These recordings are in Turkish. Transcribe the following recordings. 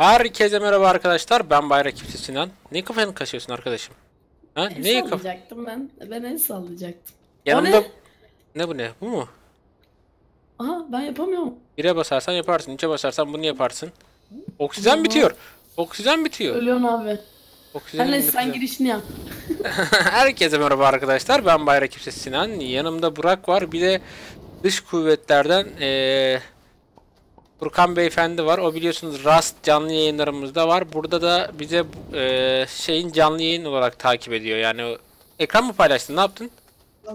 Herkese merhaba arkadaşlar. Ben Bayrak Sinan. Ne kafanı kaşıyorsun arkadaşım? Ha? El Neyi kaf... sallayacaktım ben. Ben el sallayacaktım. Yanımda... ne? Ne bu ne? Bu mu? Aha ben yapamıyorum. Bire basarsan yaparsın. Üçe basarsan bunu yaparsın. Oksijen bitiyor. Oksijen bitiyor. Ölüyorsun abi. Oksijen neyse sen girişini yap. Herkese merhaba arkadaşlar. Ben Bayrak Sinan. Yanımda Burak var. Bir de dış kuvvetlerden eee Furkan Beyefendi var. O biliyorsunuz Rast canlı yayınlarımızda var. Burada da bize eee, şeyin canlı yayın olarak takip ediyor. Yani ekran mı paylaştın? Ne yaptın?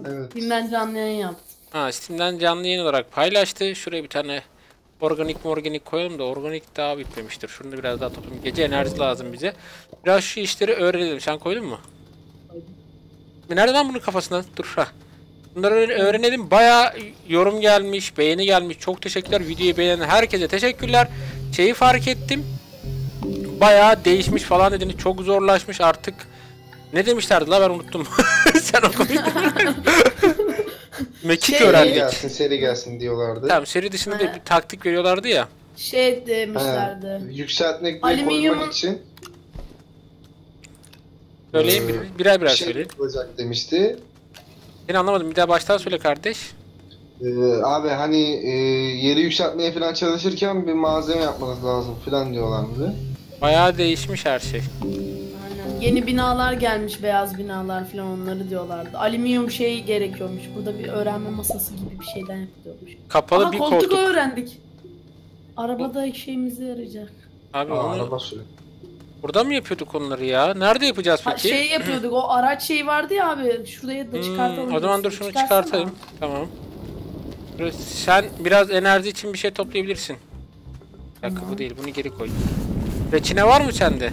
Evet. Filmden canlı yayın yaptım. Ha Steam'den canlı yayın olarak paylaştı. Şuraya bir tane organik mi organik koyalım da organik daha bitmemiştir. Şunu da biraz daha toplayalım. Gece enerji lazım bize. Biraz şu işleri öğrenelim. Sen koydun mu? Nerede lan bunun kafasına? Dur ha. Bunları öğren- öğrenelim. Baya yorum gelmiş, beğeni gelmiş. Çok teşekkürler. Videoyu beğenen herkese teşekkürler. Şeyi fark ettim. Baya değişmiş falan dediniz. Çok zorlaşmış artık. Ne demişlerdi la ben unuttum. Sen okumuştun. Mekik Şey- Seri öğrendik. gelsin, seri gelsin diyorlardı. Tamam seri dışında bir, bir taktik veriyorlardı ya. Şey Ha, demişlerdi. yükseltmek ve Alüminyumun- korumak için Söyleyin Ee, bir, birer bir birer şey söyleyin. yapılacak demişti. Seni anlamadım bir daha baştan söyle kardeş. Ee, abi hani e, yeri yükseltmeye falan çalışırken bir malzeme yapmanız lazım falan diyorlardı. Bayağı değişmiş her şey. Aynen. Yeni binalar gelmiş beyaz binalar falan onları diyorlardı. Alüminyum şey gerekiyormuş. Burada bir öğrenme masası gibi bir şeyden yapılıyormuş. Kapalı Aha bir koltuk, koltuk. öğrendik. Arabada işimize yarayacak. Abi Aa, onu araba sürüyor. Burada mı yapıyorduk onları ya? Nerede yapacağız Ha, peki? şey yapıyorduk o araç şeyi vardı ya abi. Şuraya da Hmm, çıkartalım. o zaman dur şunu Çıkarsana. çıkartayım. Tamam. Dur, Sen biraz enerji için bir şey toplayabilirsin. Bir dakika bu değil bunu geri koy. Reçine var mı sende?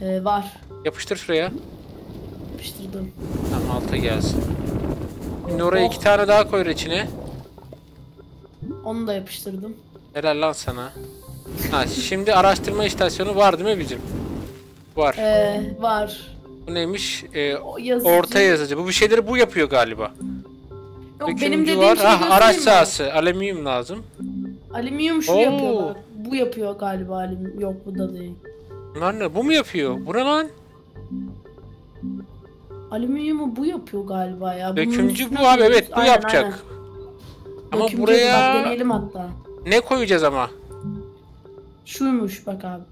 Ee, var. Yapıştır şuraya. Yapıştırdım. Tamam alta gelsin. Şimdi oraya Oh. iki tane daha koy reçine. Onu da yapıştırdım. Helal lan sana. Ha, şimdi araştırma istasyonu var değil mi bizim? Var. Ee, var. Bu neymiş? Ee, O yazıcı. orta yazıcı. Bu bir şeyleri bu yapıyor galiba. Yok benim Dökümcü dediğim var. Ha, göstereyim araç mi? sahası. Alüminyum lazım. Alüminyum şu Oo. yapıyorlar. Bu yapıyor galiba alüminyum. Yok bu da değil. Bunlar ne? Bu mu yapıyor? Bu ne lan? Alüminyumu bu yapıyor galiba ya. Bunun Dökümcü üstüne bu abi. Evet bu Aynen, yapacak. aynen. Ama Dökümcü buraya- Bak deneyelim hatta. Ne koyacağız ama? Şuymuş bak abi.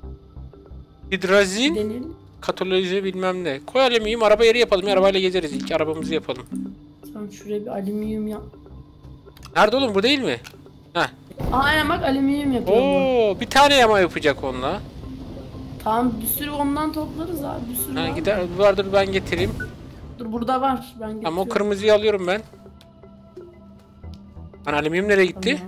Hidrazin, kataloji bilmem ne. Koy alüminyum araba yeri yapalım. ya, Arabayla gezeriz. İlk arabamızı yapalım. Tamam şuraya bir alüminyum yap. Nerede oğlum? Bu değil mi? Heh. Aa, aynen bak alüminyum yapıyor bu. Oo, bir tane yama yapacak onunla. Tamam bir sürü ondan toplarız abi. Bir sürü Ha, var. gider, vardır ben getireyim. Dur burada var. Ben getiriyorum. Ama o kırmızıyı alıyorum ben. Lan alüminyum nereye gitti?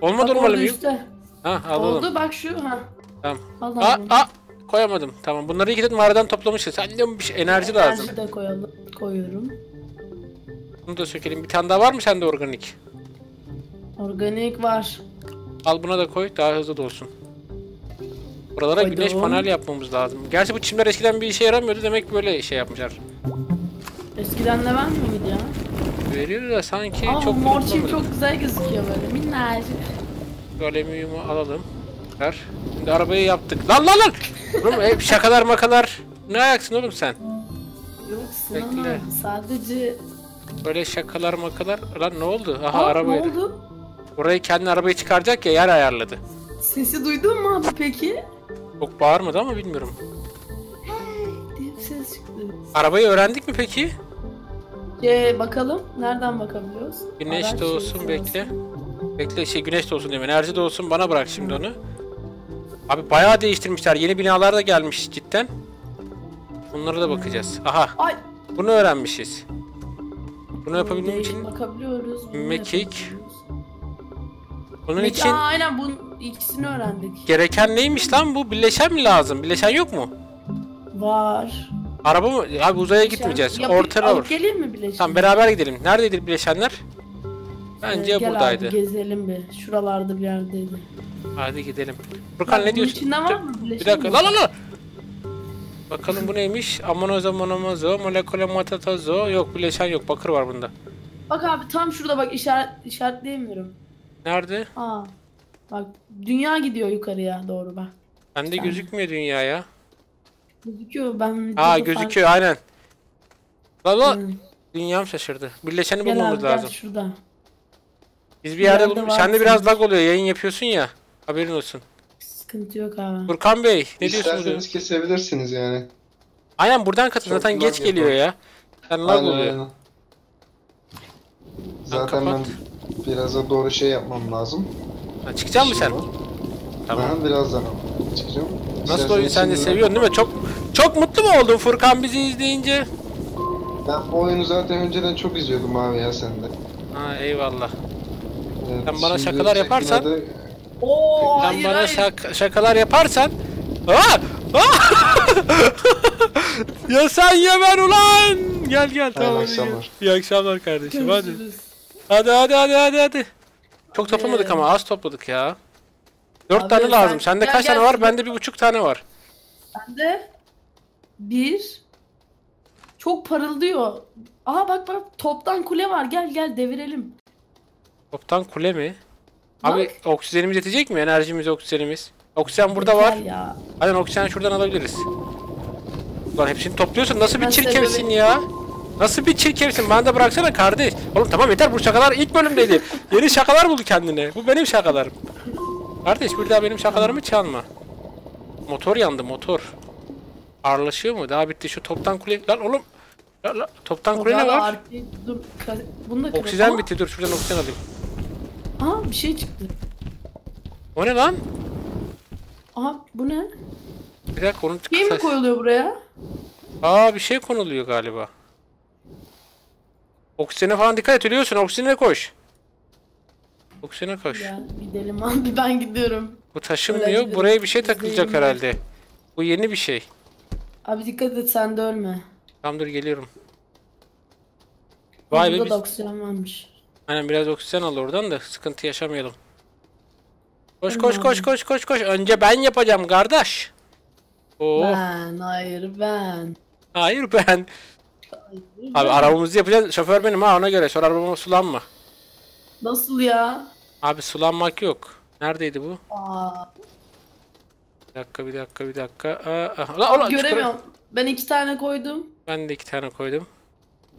Tamam. Olmadı Bak alüminyum. üstte. Ha alalım. Oldu bak şu ha. Tamam. Aa, abi. aa, koyamadım. Tamam bunları iki tane mağaradan toplamışız. Sen de bir şey, enerji lazım. Enerji de koyalım. Koyuyorum. Bunu da sökelim. Bir tane daha var mı sende organik? Organik var. Al buna da koy. Daha hızlı da olsun. Buralara Koydum. güneş panel yapmamız lazım. Gerçi bu çimler eskiden bir işe yaramıyordu. Demek böyle şey yapmışlar. Eskiden de var mıydı ya? Veriyor da sanki Aa çok mor çim çok güzel gözüküyor böyle minnacık. Şu alüminyumu alalım. Ver. Şimdi arabayı yaptık. Lan lan lan! Oğlum hep şakalar makalar. Ne ayaksın oğlum sen? Yok Sinan Bekle. sadece... Böyle şakalar makalar. Lan ne oldu? Aha Aa, araba ne oldu? Orayı kendi arabayı çıkaracak ya yer ayarladı. Sesi duydun mu abi peki? Çok bağırmadı ama bilmiyorum. diye bir ses çıktı. Arabayı öğrendik mi peki? Şey bakalım nereden bakabiliyoruz? Güneş Araç doğsun bekle. Bekle şey güneş doğsun diyeyim. Enerji doğsun bana bırak şimdi onu. Abi bayağı değiştirmişler. Yeni binalar da gelmiş cidden. Bunlara da bakacağız. Aha Ay. bunu öğrenmişiz. Bunu yapabilmem değiş- için bakabiliyoruz. bunu mekik. bunun Mekik, için Aa, aynen bunun ikisini öğrendik. gereken neymiş lan bu? Bileşen mi lazım? Bileşen yok mu? Var. Araba mı? Abi uzaya gitmeyeceğiz. Orta olur. geleyim mi bileşik? Tamam beraber gidelim. Neredeydi bileşenler? Bence Ee, gel buradaydı. Abi, gezelim bir. Şuralarda bir yerdeydi. Hadi gidelim. Furkan ne bunun diyorsun? içinde var mı? Bir dakika. Lan lan lan. Bakalım bu neymiş? Ammonozo, monomozo, moleküle matatozo. Yok bileşen yok. Bakır var bunda. Bak abi tam şurada bak işaret işaretleyemiyorum. Nerede? Aa. Bak dünya gidiyor yukarıya doğru bak. Bende Sen- gözükmüyor dünya ya. Gözüküyor ben Aa videoda gözüküyor aynen. Valla fark- Hı. dünyam şaşırdı. Birleşeni Gel bulmamız abi gel lazım. şurada. Biz bir yerde yerde bul- var Sende biraz lag oluyor. Yayın yapıyorsun ya. Haberin olsun. Sıkıntı yok abi. Furkan Bey ne diyorsunuz? İsterseniz kesebilirsiniz yani. Aynen buradan katıl. Çok Zaten lag geç geliyor yapar. ya. Sen lag Aynen, oluyor. aynen. Zaten ben kapat. biraz da doğru şey yapmam lazım. Ha, çıkacak mısın sen? Tamam. Ben birazdan çıkacağım. Nasıl oyun sen de seviyorsun değil mi? Çok çok mutlu mu oldun Furkan bizi izleyince? Ben bu oyunu zaten önceden çok izliyordum abi ya sende. Ha eyvallah. Evet, Sen bana şimdi şakalar yaparsan- çekmede- Oo Sen hayır bana hayır. şak- şakalar yaparsan Aa! Aa! ya sen yemen ulan! Gel gel tamam. gel. akşamlar. İyi akşamlar kardeşim hadi. Görüşürüz. Hadi hadi hadi hadi hadi. Çok Hadi. toplamadık ama az topladık ya. Dört Abi tane lazım. Sende Gel, kaç gel, tane var? şurada- Bende bir buçuk tane var. Bende bir çok parıldıyor. Aha bak bak toptan kule var gel gel devirelim. Toptan kule mi? Abi oksijenimiz yetecek mi? Enerjimiz, oksijenimiz. Oksijen burada Yeter var. Ya. Aynen oksijen şuradan alabiliriz. Ulan hepsini topluyorsun. Nasıl bir Ben çirkefsin ya? Nasıl bir çirkefsin? Bana da bıraksana kardeş. Oğlum tamam yeter bu şakalar ilk bölümdeydi. Yeni şakalar buldu kendine. Bu benim şakalarım. Kardeş bir daha benim şakalarımı çalma. Motor yandı motor. Ağırlaşıyor mu? Daha bitti şu toptan kule... Lan oğlum. Lan, lan, Toptan kule ne var? Dur. Oksijen bitti. Dur şuradan oksijen alayım. Aha bir şey çıktı. O ne lan? Aha bu ne? Bir dakika onun Şey mi koyuluyor buraya? Aa bir şey konuluyor galiba. Oksijene falan dikkat et ölüyorsun. Oksijene koş. Oksijene koş. Ya gidelim abi ben gidiyorum. Bu taşınmıyor. gidelim. Buraya bir şey Biz de takılacak yeni- herhalde. Bu yeni bir şey. Abi dikkat et sen de ölme. Tamam dur geliyorum. Vay be Burada biz... da oksijen varmış. Aynen biraz oksijen al oradan da sıkıntı yaşamayalım. Koş koş koş koş koş koş. Önce ben yapacağım kardeş. Oo. Ben hayır ben. Hayır ben. Hayır, Abi ben. arabamızı yapacağız. Şoför benim ha ona göre. Sonra arabama sulanma. Nasıl ya? Abi sulanmak yok. Neredeydi bu? Aa, Bir dakika bir dakika bir dakika. Aa, aa. Ulan, ulan, göremiyorum. Ben iki tane koydum. Ben de iki tane koydum.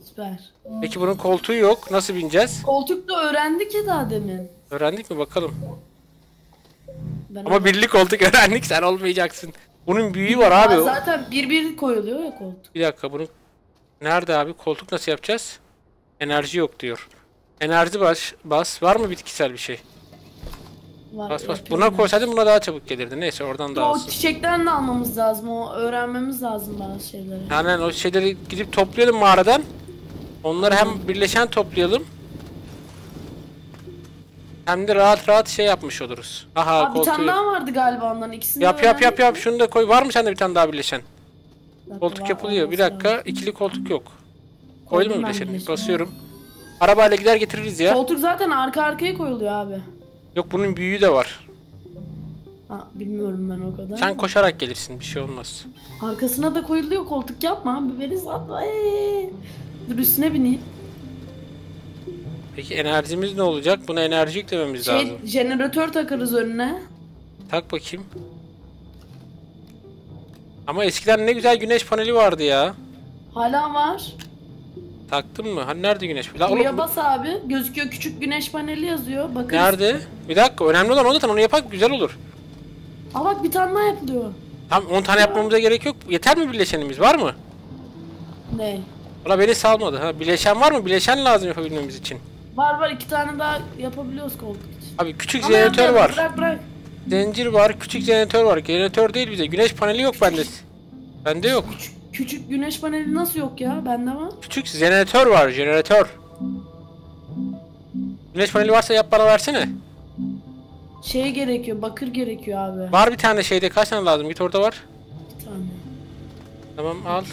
Süper. Peki bunun koltuğu yok. Nasıl bineceğiz? Koltukta öğrendik ya daha demin. Öğrendik mi bakalım. Ben Ama birlik koltuk öğrendik sen olmayacaksın. Bunun büyüğü var Aa, abi. zaten bir bir koyuluyor ya koltuk. Bir dakika bunun nerede abi? Koltuk nasıl yapacağız? Enerji yok diyor. Enerji bas, bas. Var mı bitkisel bir şey? Var, Bas bas. Buna ben. koysaydın buna daha çabuk gelirdi. Neyse oradan da O alsın. çiçekten de almamız lazım. O öğrenmemiz lazım bazı şeyleri. Yani o şeyleri gidip toplayalım mağaradan. Onları hem birleşen toplayalım. Hem de rahat rahat şey yapmış oluruz. Aha Aa, bir tane daha vardı galiba onların ikisini Yap yap yap yap şunu da koy. Var mı sende bir tane daha birleşen? Bir dakika, Koltuk yapılıyor. Bir dakika. lazım. ikili koltuk yok. Koydum mu birleşeni? Basıyorum. Arabayla gider getiririz ya. Koltuk zaten arka arkaya koyuluyor abi. Yok bunun büyüğü de var. Ha, bilmiyorum ben o kadar. Sen koşarak gelirsin. Bir şey olmaz. Arkasına da koyuluyor koltuk yapma abi beni satma. Dur üstüne bineyim. Peki enerjimiz ne olacak? Buna enerji yüklememiz Şey, lazım. jeneratör takarız önüne. Tak bakayım. Ama eskiden ne güzel güneş paneli vardı ya. Hala var. Taktın mı? Hani nerede güneş? La oğlum Buraya bu- bas abi. Gözüküyor küçük güneş paneli yazıyor. Bakın. nerede? Bir dakika önemli olan o zaten onu yapak güzel olur. Aa bak bir tane daha yapılıyor. Tam 10 tane yapmamıza gerek yok. Yeter mi birleşenimiz var mı? Ne? Valla beni salmadı. Ha, bileşen var mı? Bileşen lazım yapabilmemiz için. Var var iki tane daha yapabiliyoruz koltuk için. Abi küçük Ama jeneratör var. Bırak bırak. Zincir var, küçük jeneratör var. Jeneratör değil bize. Güneş paneli yok bende. Bende yok. Küçük, küçük güneş paneli nasıl yok ya? Bende var. Küçük jeneratör var, jeneratör. Güneş paneli varsa yap bana versene. Şey gerekiyor, bakır gerekiyor abi. Var bir tane şeyde kaç tane lazım? Git orada var. Bir tane. Tamam al.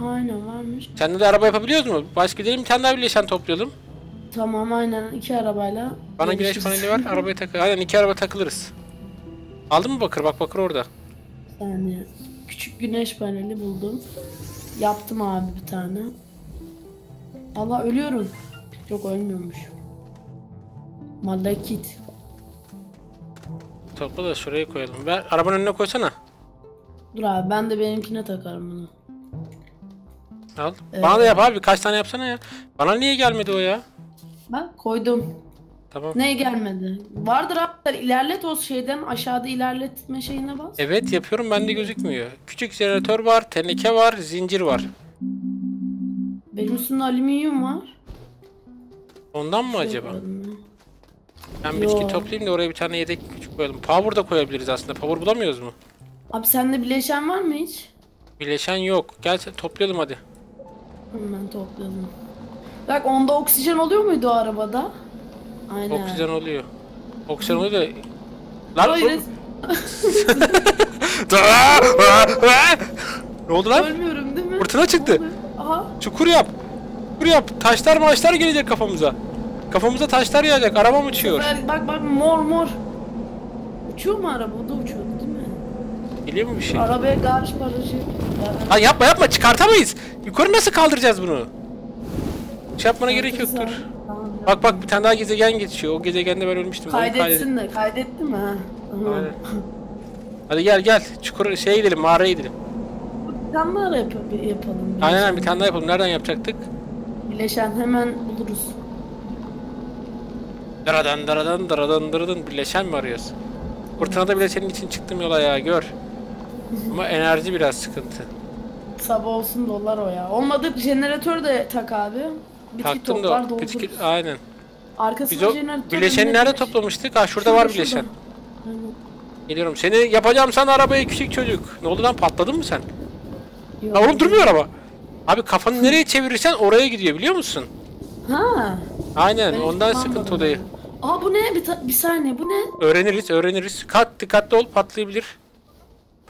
Aynen varmış. Sende de araba yapabiliyoruz mu? Başka gidelim bir tane daha bileşen toplayalım. Tamam aynen iki arabayla. Bana güneş paneli ver, arabaya takıl. Aynen iki araba takılırız. Aldın mı bakır? Bak bakır orada. Tane küçük güneş paneli buldum. Yaptım abi bir tane. Allah ölüyorum. Yok ölmüyormuş. Malekit. Topla da şuraya koyalım. Ver arabanın önüne koysana. Dur abi ben de benimkine takarım bunu. Al. Bana da yap abi. Kaç tane yapsana ya. Bana niye gelmedi o ya? Bak koydum. Tamam. Ne gelmedi? Vardır abi ilerlet o şeyden aşağıda ilerletme şeyine bas. Evet yapıyorum bende gözükmüyor. Küçük jeneratör var, teneke var, zincir var. Benim üstümde alüminyum var. Ondan mı acaba? Koydum ya. Ben bitki Yo. toplayayım da oraya bir tane yedek küçük koyalım. Power da koyabiliriz aslında. Power bulamıyoruz mu? Abi sende bileşen var mı hiç? Bileşen yok. Gel sen- toplayalım hadi. Hemen topladım. Bak onda oksijen oluyor muydu o arabada? Aynen. Oksijen oluyor. Oksijen oluyor da... Lan Hayır, ne oldu lan? ölmüyorum değil mi? Fırtına çıktı. Aha. Çukur yap. Çukur yap. Taşlar maçlar gelecek kafamıza. Kafamıza taşlar yağacak. Arabam uçuyor. Bak bak, mor mor. Uçuyor mu araba? O da mi? Geliyor mu bir şey? Arabaya garaj barajı. Lan yapma yapma çıkartamayız. Yukarı nasıl kaldıracağız bunu? Şey yapmana gerek yoktur. Bak bak bir tane daha gezegen geçiyor. O gezegende ben ölmüştüm. Kaydetsin de. Kaydetti mi ha? Aynen. Hadi gel gel. Çukur şey gidelim mağaraya gidelim. Bir tane daha yap yapalım. Aynen aynen bir tane daha yapalım. Nereden yapacaktık? Bileşen hemen buluruz. Daradan daradan daradan daradan birleşen mi arıyoruz? Fırtınada bile senin için çıktım yola ya gör. Ama enerji biraz sıkıntı. Sabah olsun dolar o ya. Olmadı jeneratör de tak abi. Bitki Taktım toplar da bitki aynen. Arkasına Biz o jeneratör bileşeni nerede toplamıştık? Ha şurada var bileşen. Aynen. Geliyorum. Seni yapacağım sana arabayı küçük çocuk. Ne oldu lan patladın mı sen? Yok. Ha oğlum durmuyor araba. Abi kafanı nereye çevirirsen oraya gidiyor biliyor musun? Ha. Aynen ben hiç ondan kullanmadım sıkıntı ya. oluyor. Aa bu ne? Bir, ta- bir saniye bu ne? Öğreniriz öğreniriz. Kat dikkatli ol patlayabilir.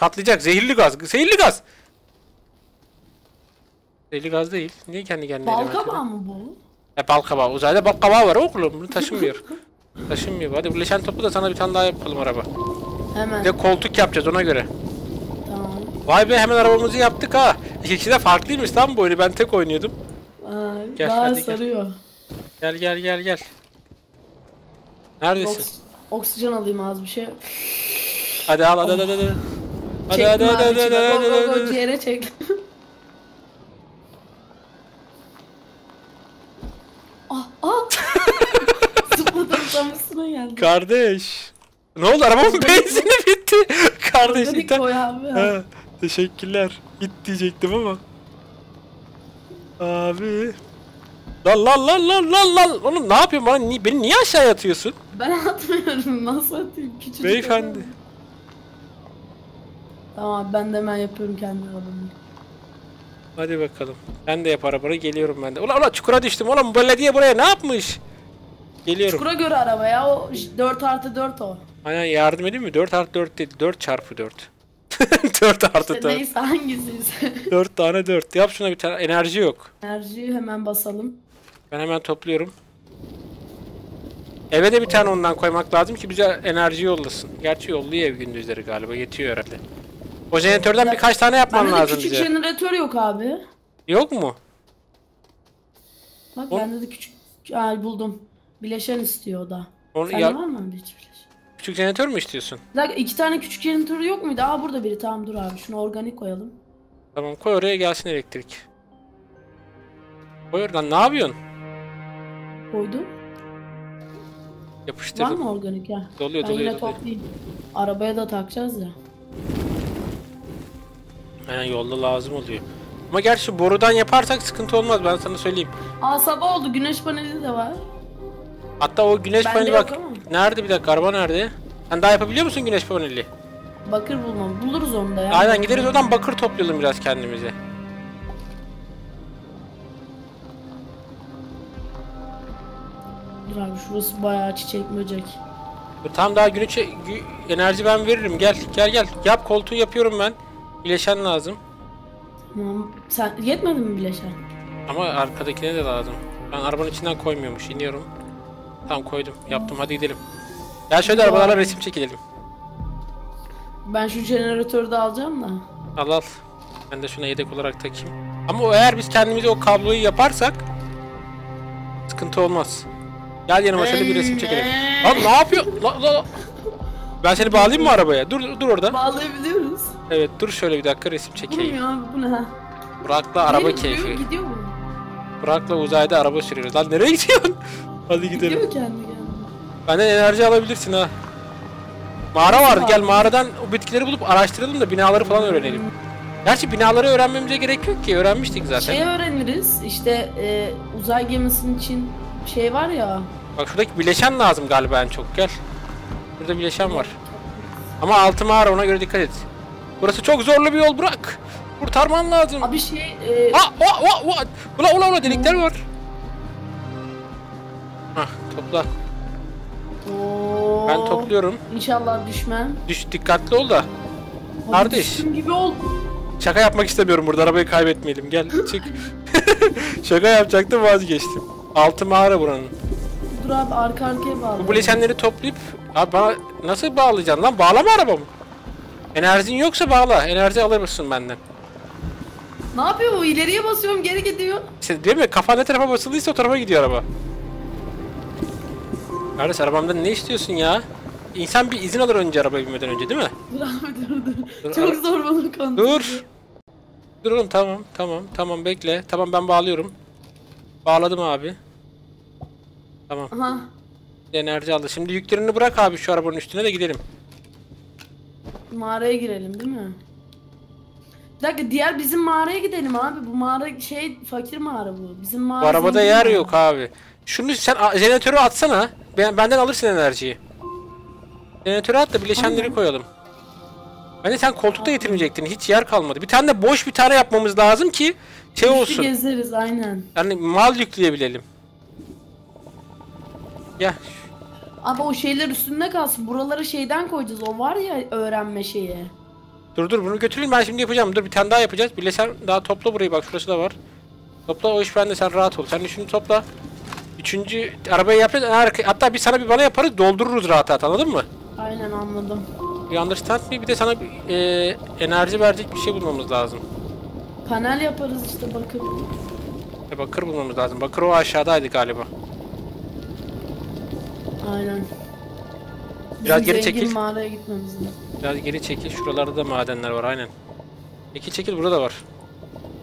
Patlayacak zehirli gaz. Zehirli gaz. Zehirli gaz değil. Niye kendi kendine Bal kabağı mı bu? E bal kabağı. Uzayda bal kabağı var oğlum. Bunu taşınmıyor. taşınmıyor. Hadi birleşen topu da sana bir tane daha yapalım araba. Hemen. Bir de koltuk yapacağız ona göre. Tamam. Vay be hemen arabamızı yaptık ha. İkisi de farklıymış lan bu oyunu. Ben tek oynuyordum. Aa, Gel, daha hadi gel. sarıyor. Gel gel gel gel. Neredesin? Oks- oksijen alayım az bir şey. Hadi al hadi hadi hadi. Hadi hadi hadi hadi hadi hadi go, hadi. ciğere çek. ah ah. Zıpladım tam üstüne geldi. Kardeş. Ne oldu arabamın benzini bitti. Kardeş Organik koy abi. Ha, teşekkürler. Git diyecektim ama. Abi. Lan lan lan lan lan lan. Oğlum ne yapıyorsun bana? Ni- beni niye aşağıya atıyorsun? Ben atmıyorum. Nasıl atayım? Küçücük Beyefendi. adam. Tamam ben de hemen yapıyorum kendi arabamı. Hadi bakalım. Ben de yap arabanı geliyorum ben de. Ulan ulan çukura düştüm. Oğlum belediye buraya ne yapmış? Geliyorum. Çukura göre araba ya. O 4 artı 4 o. Aynen yardım edeyim mi? 4 artı 4 değil. 4 çarpı 4. 4 artı İşte 4. neyse hangisiyse. 4 tane 4. Yap şuna bir tane. Enerji yok. Enerjiyi hemen basalım. Ben hemen topluyorum. Eve de bir tane ondan koymak lazım ki bize enerji yollasın. Gerçi yolluyor ev gündüzleri galiba. Yetiyor herhalde. O jeneratörden birkaç tane yapman Bende de lazım küçük bize. jeneratör yok abi. Yok mu? Bak O- bende de küçük... Ay buldum. Bileşen istiyor o da. Onu Sende ya- var mı hiç bileşen? küçük jeneratör mü istiyorsun? Bir dakika iki tane küçük jeneratör yok muydu? Aa burada biri. Tamam dur abi. Şunu organik koyalım. Tamam koy oraya gelsin elektrik. Koy oradan ne yapıyorsun? Koydum. Var Yapıştırdım. mı organik ya? Doluyor Ben doluyor yine doluyor. toplayayım. Arabaya da takacağız ya. Aynen yolda lazım oluyor. Ama gerçi borudan yaparsak sıkıntı olmaz ben sana söyleyeyim. Aa sabah oldu. Güneş paneli de var. Hatta o güneş Bende paneli bak. ama. Nerede bir dakika araba nerede? Sen daha yapabiliyor musun güneş paneli? Bakır bulmam. Buluruz onu da ya. Aynen gideriz oradan bakır toplayalım biraz kendimize. Dur abi şurası bayağı çiçek böcek. Tam daha gün içi gü- enerji ben veririm. Gel gel gel. Yap koltuğu yapıyorum ben. Bileşen lazım. Tamam. Sen yetmedi mi bileşen? Ama arkadakine de lazım. Ben arabanın içinden koymuyormuş. İniyorum. Tamam koydum. Yaptım. Hadi gidelim. Gel şöyle arabalarla resim çekilelim. Ben şu jeneratörü de alacağım da. Al al. Ben de şuna yedek olarak takayım. Ama o eğer biz kendimize o kabloyu yaparsak sıkıntı olmaz. Gel yanıma şöyle bir resim çekelim. Lan ne yapıyor? La, la, la. Ben seni bağlayayım mı arabaya? Dur dur orada. Bağlayabiliyoruz. Evet dur şöyle bir dakika resim Bu ne çekeyim. ya abi bu ne? Burak'la araba Nereye keyfi. gidiyor, Gidiyor mu? Burak'la uzayda araba sürüyoruz. Lan nereye gidiyorsun? Hadi gidelim. Gidiyor kendi kendine. Benden enerji alabilirsin ha. Mağara vardı. Gel mağaradan o bitkileri bulup araştıralım da binaları falan öğrenelim. Gerçi binaları öğrenmemize gerek yok ki. Öğrenmiştik zaten. Şey öğreniriz işte e, uzay gemisinin için şey var ya. Bak şuradaki bileşen lazım galiba en çok. Gel. Burada bileşen var. Ama altı mağara ona göre dikkat et. Burası çok zorlu bir yol Burak. Kurtarman lazım. Abi şey e, Ha, ha, ha, ha. Ula ula ula delikler var. Hah topla. Oo, Ben topluyorum. İnşallah düşmem. Düş dikkatli ol da. Abi Kardeş. gibi oldu. Şaka yapmak istemiyorum burada arabayı kaybetmeyelim gel çık. Şaka yapacaktım vazgeçtim. Altı mağara buranın. Dur abi arka arkaya bağlı. Bu bileşenleri toplayıp abi bana nasıl bağlayacaksın lan? Bağlama arabamı. Enerjin yoksa bağla. Enerji alır mısın benden? Ne yapıyor bu? İleriye basıyorum geri gidiyor. İşte değil mi? Kafan ne tarafa basıldıysa o tarafa gidiyor araba. Kardeş arabamdan ne istiyorsun ya? İnsan bir izin alır önce arabaya binmeden önce değil mi? Dur abi dur dur. Dur, Çok zor bana kontrol. Dur. Dur oğlum tamam tamam tamam bekle. Tamam ben bağlıyorum. Bağladım abi. Tamam. Aha. Enerji aldı. Şimdi yüklerini bırak abi şu arabanın üstüne de gidelim. Mağaraya girelim değil mi? Bir dakika diğer bizim mağaraya gidelim abi. Bu mağara şey fakir mağara bu. Bizim mağara Bu arabada yer mağara. yok abi. Şunu sen a- jeneratörü atsana. Ben, benden alırsın enerjiyi. Jeneratörü at da bileşenleri Aynen. koyalım. Hani sen koltukta getirmeyecektin. Hiç yer kalmadı. Bir tane de boş bir tane yapmamız lazım ki şey Üstü olsun. gezeriz aynen. Yani mal yükleyebilelim. Ya Abi o şeyler üstünde kalsın. Buraları şeyden koyacağız. O var ya öğrenme şeyi. dur dur bunu götüreyim ben şimdi yapacağım. Dur bir tane daha yapacağız. Bileşen daha topla burayı bak şurası da var. Topla o iş bende sen rahat ol. Sen şunu topla. Üçüncü arabayı yapacağız. Hatta bir sana bir bana yaparız doldururuz rahat rahat anladın mı? Aynen anladım. Bir understand me bir de sana bir, e, enerji verecek bir şey bulmamız lazım. Panel yaparız işte bakın. E, bakır bulmamız lazım. Bakır o aşağıdaydı galiba. Aynen. Biraz Bizim geri zengin çekil. mağaraya gitmemiz lazım. Biraz geri çekil. Şuralarda da madenler var aynen. Çekil çekil burada var.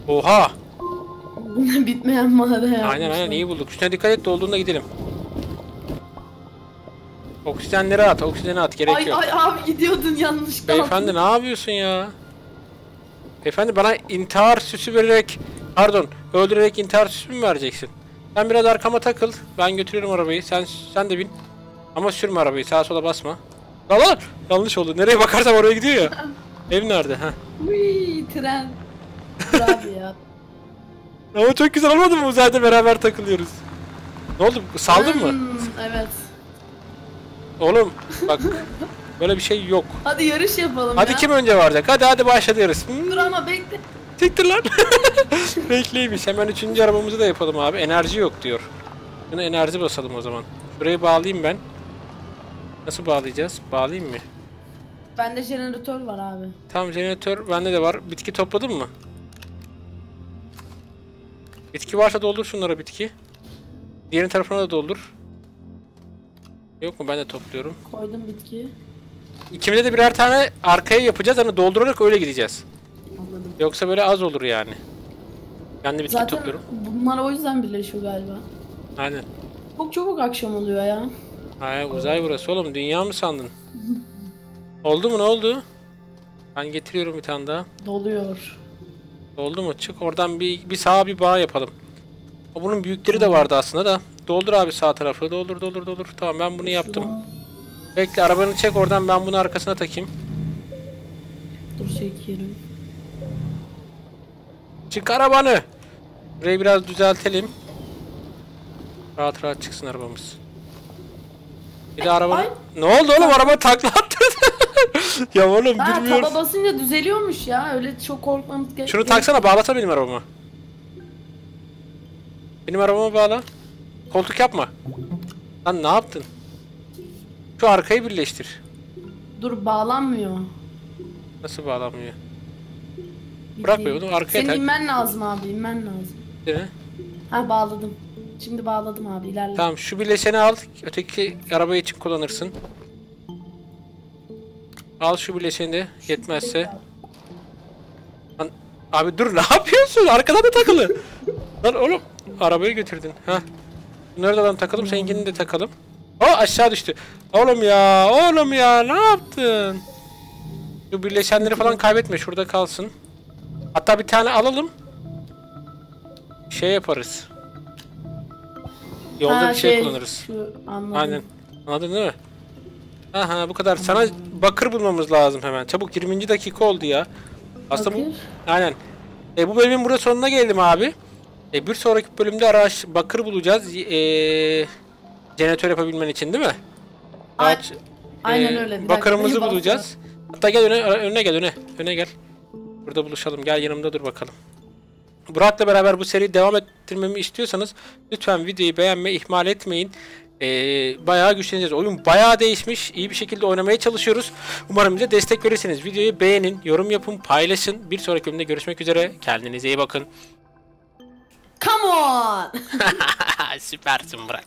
Oha! Bitmeyen mağara yapmışlar. Aynen aynen iyi bulduk. Üstüne dikkat et dolduğunda gidelim. Oksijenleri at, oksijeni at gerek Ay yok. ay abi gidiyordun yanlış. Beyefendi ne yapıyorsun ya? Beyefendi bana intihar süsü vererek, pardon, öldürerek intihar süsü mü vereceksin? Sen biraz arkama takıl, ben götürüyorum arabayı, sen sen de bin. Ama sürme arabayı, sağa sola basma. Lan lan! Yanlış oldu, nereye bakarsam oraya gidiyor ya. Ev nerede? ha? Uy tren. Abi ya. Ama çok güzel olmadı mı? Uzayda beraber takılıyoruz. Ne oldu? Saldın mı? Hmm, evet. Oğlum bak böyle bir şey yok. Hadi yarış yapalım Hadi ya. kim önce varacak? Hadi hadi başlıyoruz. Hmm, Dur ama bekle. Siktir lan. Bekleymiş. Hemen üçüncü arabamızı da yapalım abi. Enerji yok diyor. Buna enerji basalım o zaman. Şurayı bağlayayım ben. Nasıl bağlayacağız? Bağlayayım mı? Bende jeneratör var abi. Tamam jeneratör bende de var. Bitki topladın mı? Bitki varsa doldur şunlara bitki. Diğerin tarafına da doldur. Yok mu? Ben de topluyorum. Koydum bitkiyi. İkimize de birer tane arkaya yapacağız. Hani doldurarak öyle gideceğiz. Anladım. Yoksa böyle az olur yani. Ben de bitki Zaten topluyorum. bunlar o yüzden birleşiyor galiba. Aynen. Çok çabuk akşam oluyor ya. Hayır uzay burası oğlum. Dünya mı sandın? Oldu mu ne oldu? Ben getiriyorum bir tane daha. Doluyor. Oldu mu? Çık oradan bir, bir sağa bir bağ yapalım. O bunun büyükleri de vardı aslında da. Doldur abi sağ tarafı. Doldur doldur doldur. Tamam ben bunu yaptım. Bekle arabanı çek oradan ben bunu arkasına takayım. Dur çekelim. Çık arabanı. Burayı biraz düzeltelim. Rahat rahat çıksın arabamız. Bir de araba... Ay. Ne oldu oğlum araba takla attı. ya oğlum Ha bilmiyoruz. taba basınca düzeliyormuş ya. Öyle çok korkmamız gerek. Şunu taksana bağlasa benim arabama. Benim arabama bağla. Koltuk yapma. Lan ne yaptın? Şu arkayı birleştir. Dur bağlanmıyor. Nasıl bağlanmıyor? Bırak be oğlum, arkaya Senin tak. inmen lazım abi inmen lazım. Değil mi? Ha bağladım. Şimdi bağladım abi ilerle. Tamam şu bileşeni al. Öteki araba için kullanırsın. Al şu bileşeni de yetmezse. Lan, abi dur ne yapıyorsun? Arkadan da takılı. Lan oğlum arabayı götürdün. Ha. Bunları da lan takalım seninkini de takalım. O aşağı düştü. Oğlum ya oğlum ya ne yaptın? Şu birleşenleri falan kaybetme şurada kalsın. Hatta bir tane alalım. Şey yaparız. Yolda Ha, bir şey, kullanırız. Şu, anladım. Aynen. Anladın değil mi? Aha bu kadar. Sana bakır bulmamız lazım hemen. Çabuk 20. dakika oldu ya. Aslında bu Bakır. aynen. E, bu bölümün burada sonuna geldim abi. E, bir sonraki bölümde araç bakır bulacağız. E, jeneratör yapabilmen için değil mi? Ay- Ağaç, Aynen e, öyle. Bir dakika, Bakırımızı bulacağız. Hatta gel öne, öne gel öne. Öne gel. Burada buluşalım. Gel yanımda dur bakalım. Burak'la beraber bu seriyi devam ettirmemi istiyorsanız lütfen videoyu beğenmeyi ihmal etmeyin. Ee, bayağı güçleneceğiz. Oyun bayağı değişmiş. İyi bir şekilde oynamaya çalışıyoruz. Umarım bize destek verirsiniz. Videoyu beğenin, yorum yapın, paylaşın. Bir sonraki bölümde görüşmek üzere. Kendinize iyi bakın. Come on! Süpersin Burak.